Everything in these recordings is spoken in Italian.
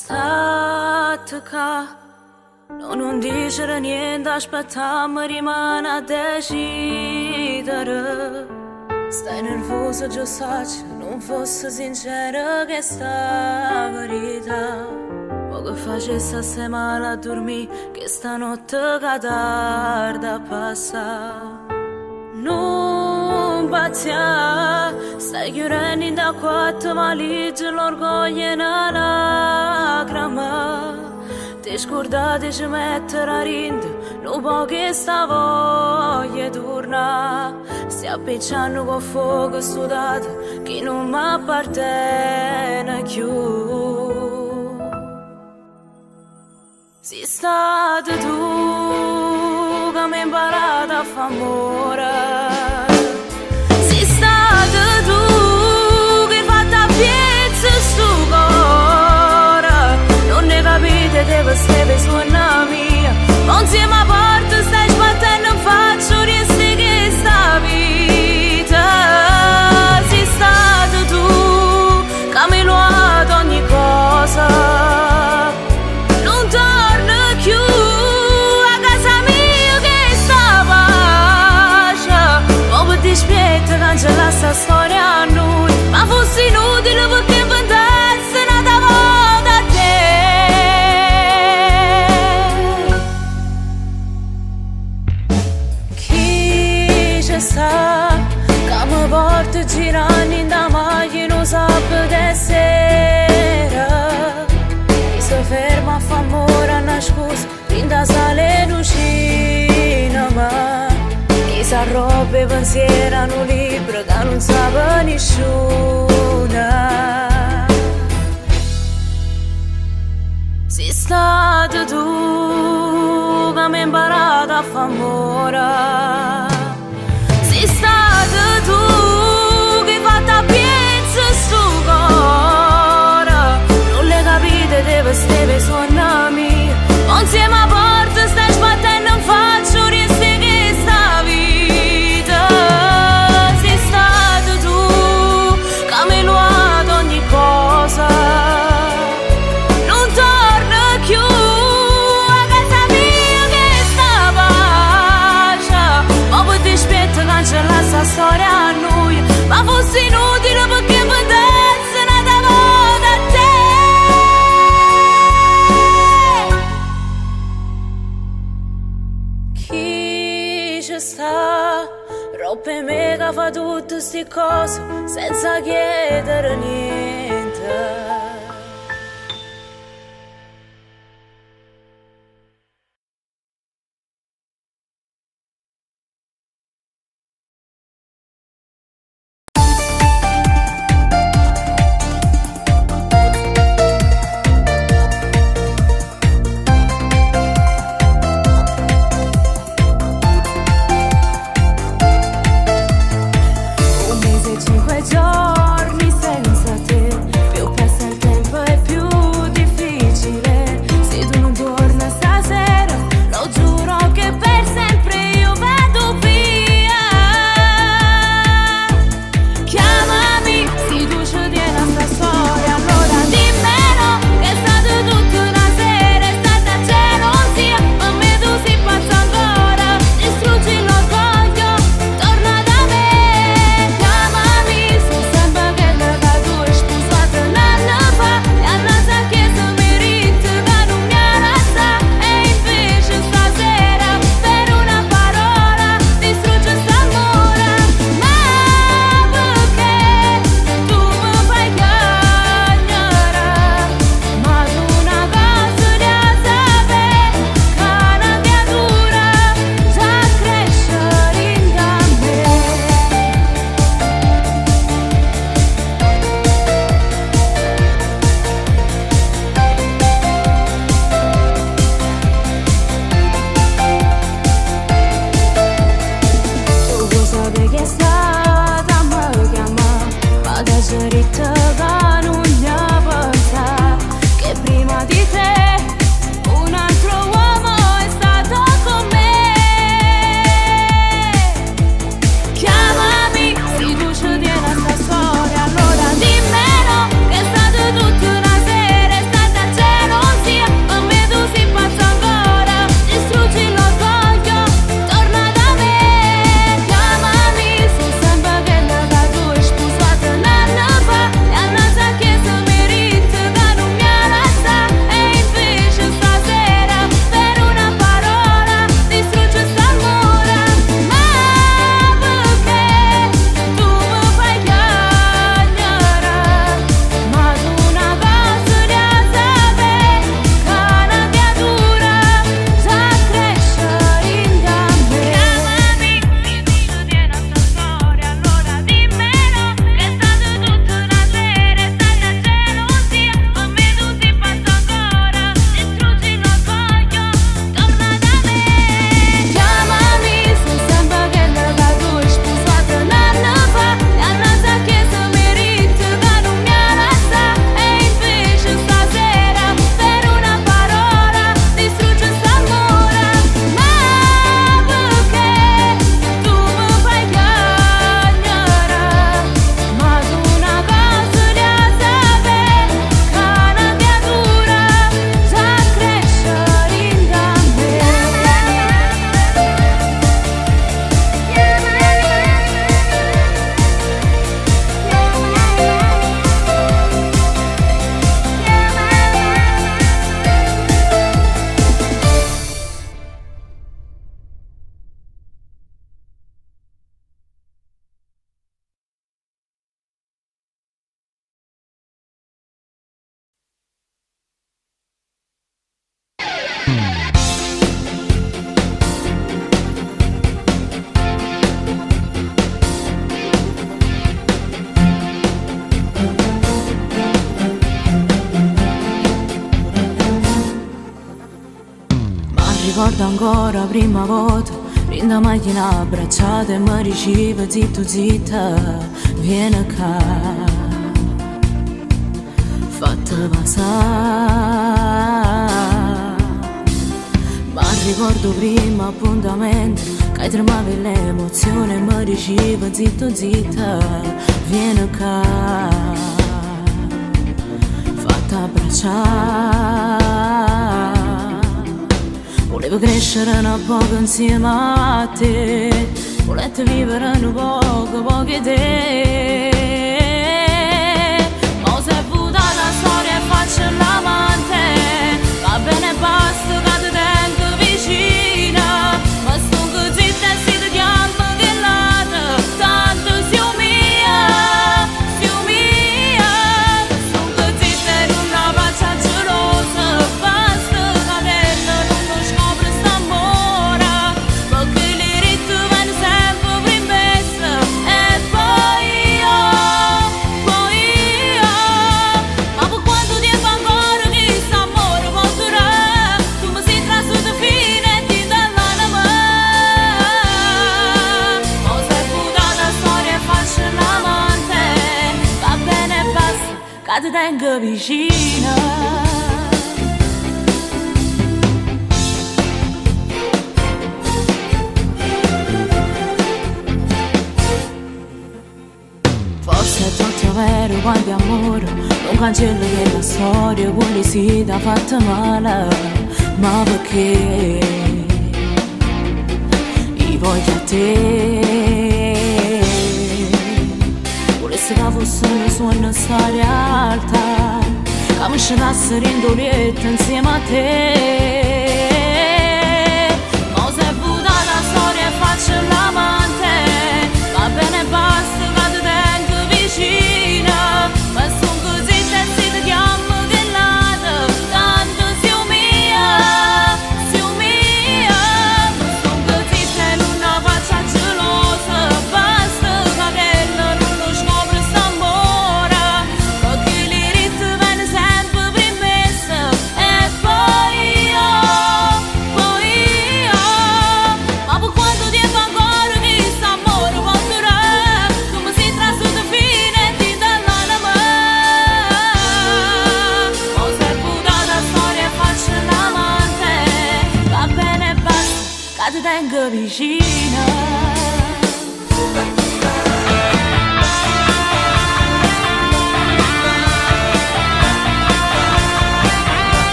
Statica No, non dicere niente, aspettiamo, rimane a decidere Stai nervosa, già saggio, non fosse sincera che sta verità O che facesse se male a dormire, che stanotte che tarda passa Non pazzia, stai chiudendo da quattro maligie, l'orgoglio è una lacrima Ti scordate di mettere a rinde, non può che sta voglia torna Stai appicciando con fuoco sudato, che non mi appartiene più. Sei stato tu che mi hai imparato a fare amore si erano libro da non sapeva nessuna sei stata tu che mi imparata a famora sti cose senza chiedere niente. Ricordo ancora prima volta Rinda macchina abbracciata e mi riceve zitto zitta. Vieni qua Fatta passare. Ma ricordo prima appuntamento Che tremavi l'emozione e mi riceve zitto zitta. Vieni qua Fatta abbracciare Volevo crescere un poco insieme a te Volevo vivere un poco, poco te Ma se vuota la storia e faccio l'amante Va la vigina. vero é quanti amore Un cancello della storia Vuole é sì da fatta male Ma perché que? voglio a te Սրավուսս ու նսարյալտա Ամշնա սրին դուրի տնցեմատե Մոզե բուդան ասորե ֆաչլաման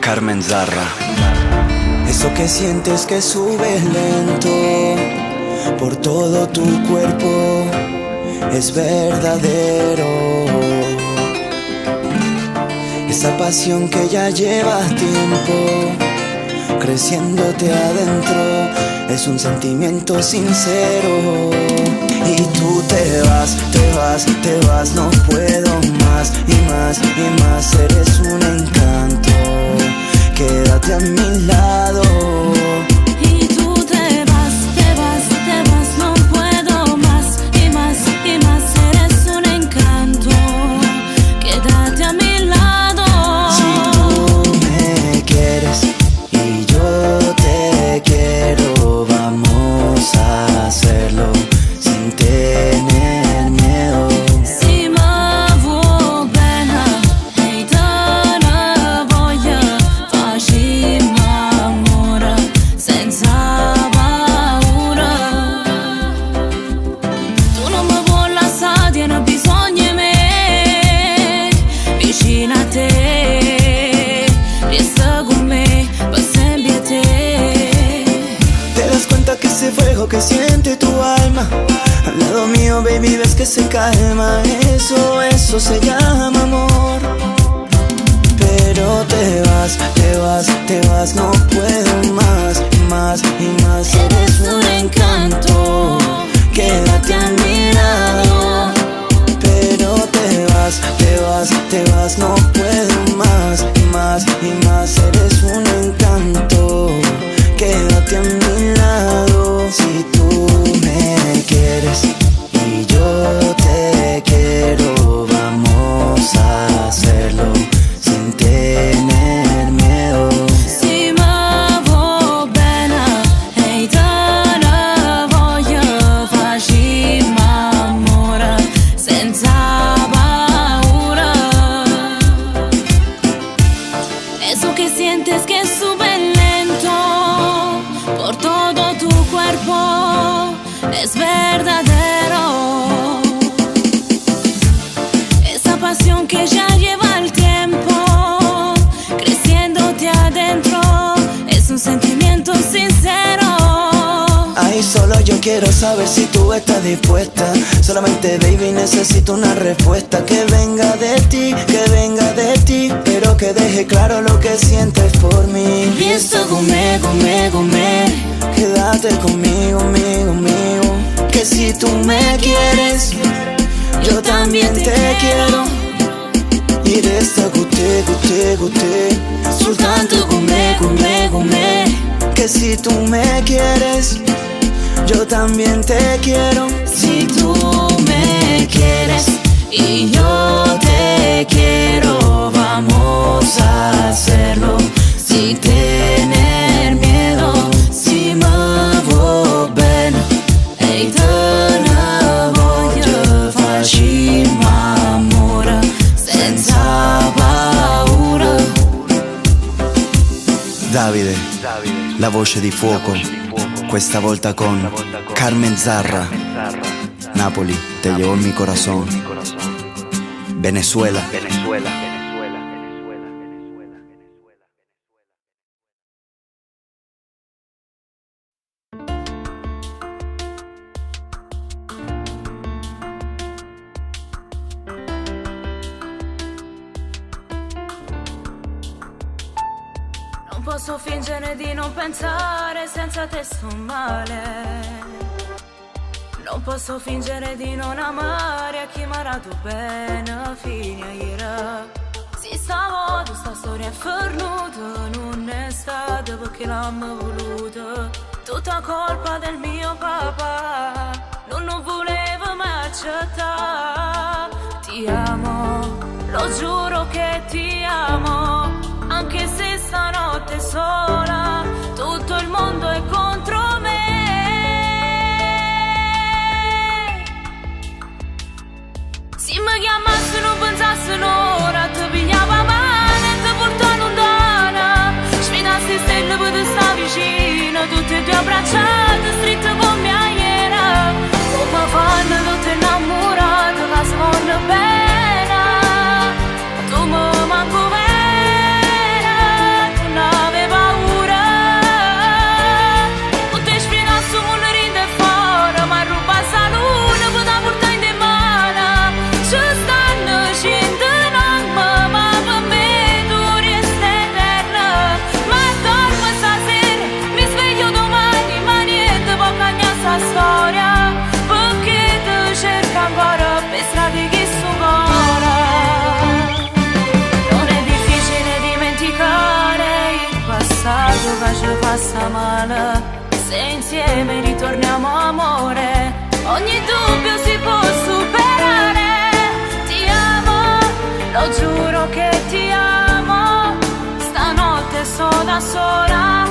Carmen Zarra. Eso que sientes que sube lento por todo tu cuerpo es verdadero. Esa pasión que ya llevas tiempo creciéndote adentro es un sentimiento sincero. Y tú te vas, te vas, te vas, no puedo más y más y más. Si tú me quieres, yo también te quiero. Y resta con te, con te, con te. Soltanto con me, con me, con me. Que si tú me quieres, yo también te quiero. Si tú me quieres y yo te quiero, vamos a hacerlo sin tener Davide, la voce di fuoco, questa volta con Carmen Zarra. Napoli, te llevó en mi corazón. Venezuela. Non pensare senza te sto male. Non posso fingere di non amare a chi mi ha dato bene fino a ieri. Si stavolta sta storia è fornuta, non è stata perché l'hanno voluta. Tutta colpa del mio papà, non lo volevo mai accettare. Ti amo, lo giuro che ti amo, anche se stanotte sola, tutto il mondo è contro me. Se mi chiamassero, pensassero ora, ti pigliava mano e ti portavo lontana. Sfidassi stelle per te sta vicino, tutte e due abbracciate, stritte con mia iera. Come fanno tutte innamorate, che si vanno bene. Tu mi manco bene, Se insieme ritorniamo amore, ogni dubbio si può superare. Ti amo, lo giuro che ti amo. Stanotte sto da sola,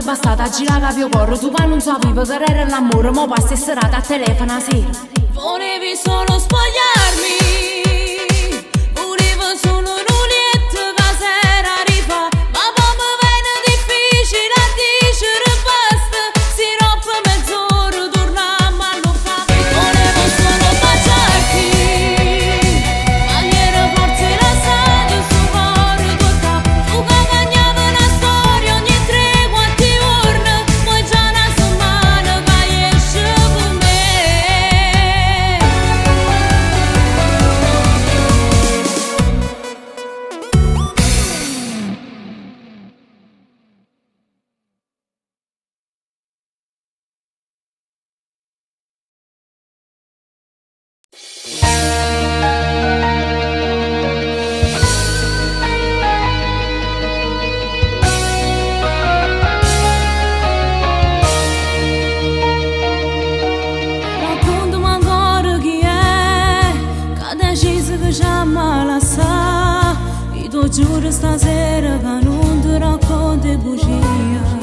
sei bastata girare capio corro Tu che non sapevi che era l'amore Ma passi serata a telefono a sera Volevi solo spogliarmi Procura trazer a vanundura com de bugia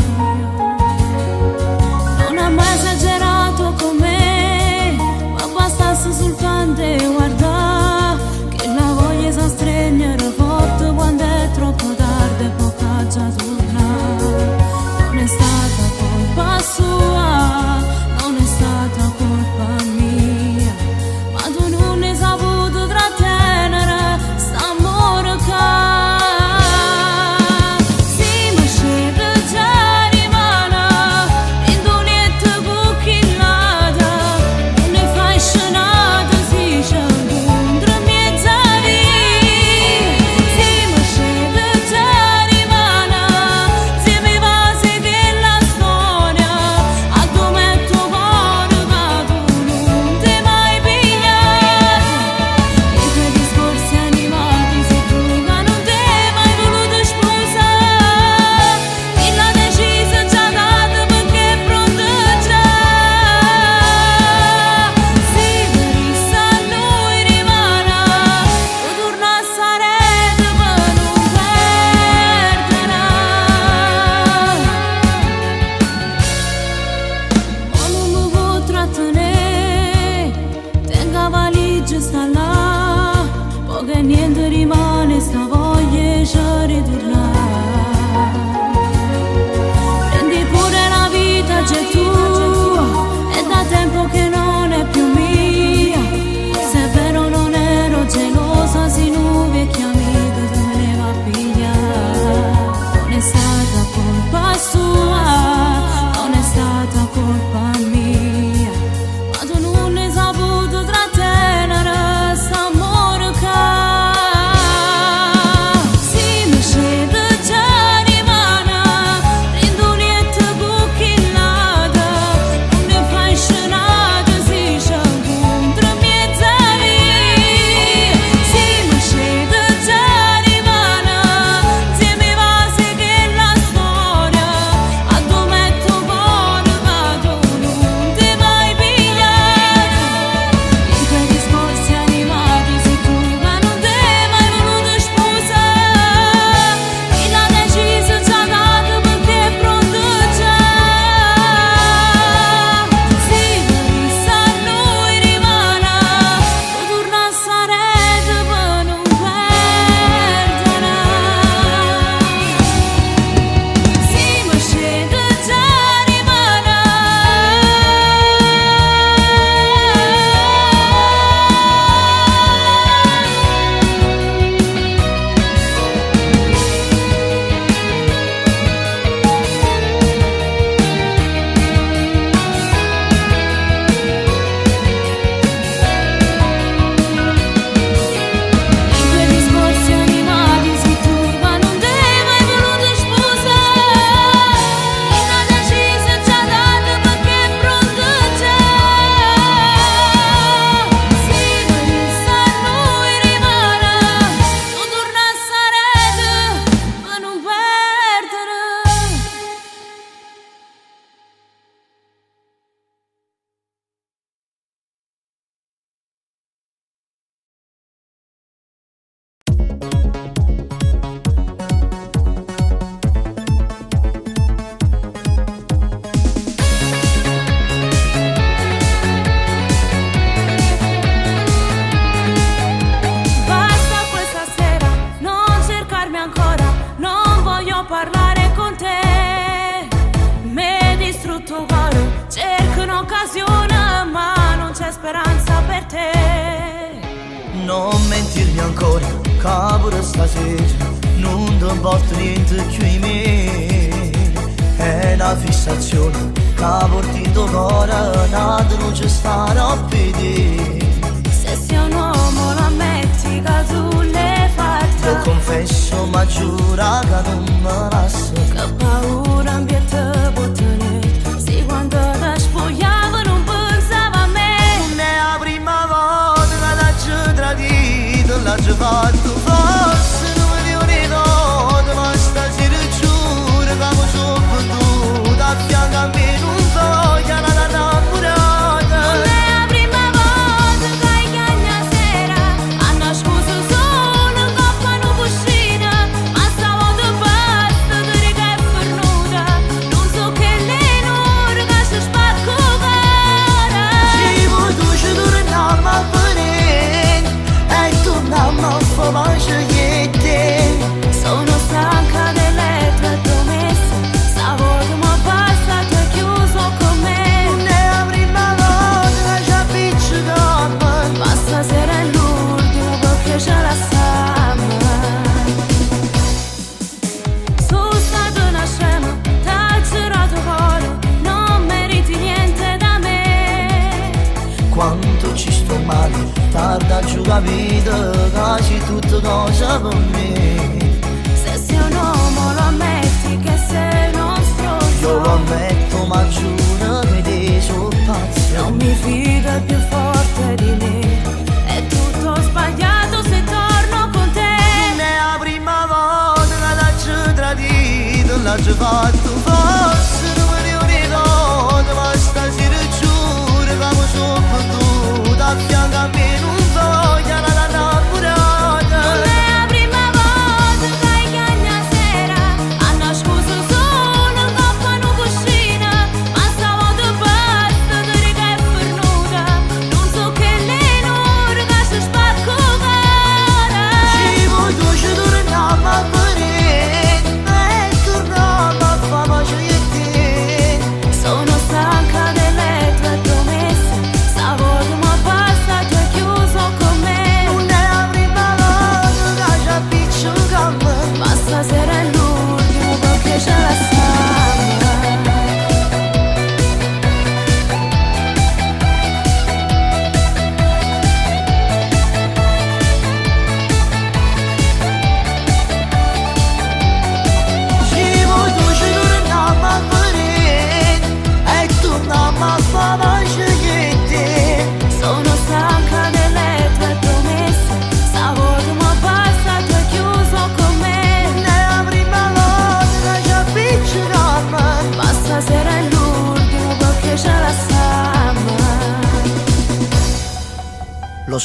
acılardı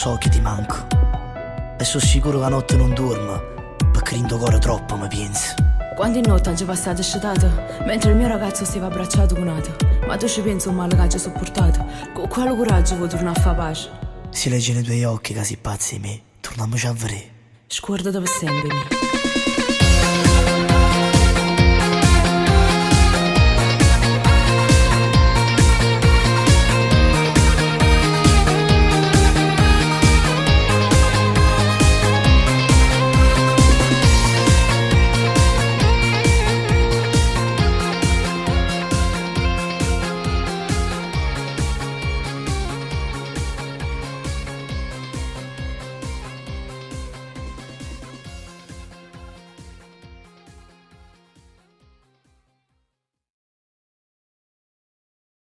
so che ti manco. E so sicuro che la notte non dormo, perché l'indocoro troppo mi penso. Quando in notte oggi passata ascetata, mentre il mio ragazzo stava abbracciato con altro, ma tu ci pensi un male che ci ho sopportato, con quale coraggio vuoi tornare a fare pace? Si legge nei tuoi occhi che sei pazzi di me, torniamoci a vedere. Scorda dove sempre me.